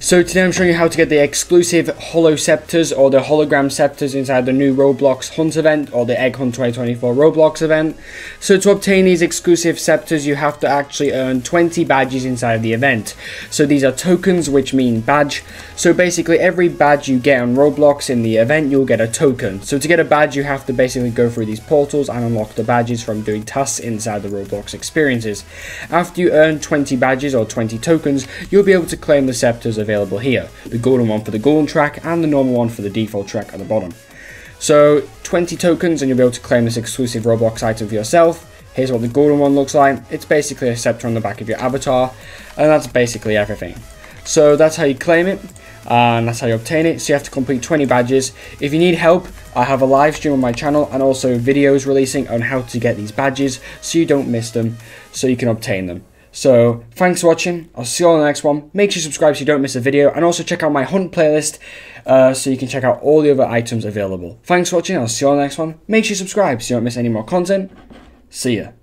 So today I'm showing you how to get the exclusive Holo Scepters or the Hologram Scepters inside the new Roblox Hunt event or the Egg Hunt 2024 Roblox event. So to obtain these exclusive Scepters you have to actually earn 20 badges inside the event. So these are tokens which mean badge. So basically every badge you get on Roblox in the event you'll get a token. So to get a badge you have to basically go through these portals and unlock the badges from doing tasks inside the Roblox experiences. After you earn 20 badges or 20 tokens you'll be able to claim the Scepters available here. The golden one for the golden track and the normal one for the default track at the bottom. So 20 tokens and you'll be able to claim this exclusive Roblox item for yourself. Here's what the golden one looks like. It's basically a scepter on the back of your avatar and that's basically everything. So that's how you claim it and that's how you obtain it. So you have to complete 20 badges. If you need help, I have a live stream on my channel and also videos releasing on how to get these badges so you don't miss them so you can obtain them. So, thanks for watching. I'll see you on the next one. Make sure you subscribe so you don't miss a video. And also check out my hunt playlist uh, so you can check out all the other items available. Thanks for watching. I'll see you on the next one. Make sure you subscribe so you don't miss any more content. See ya.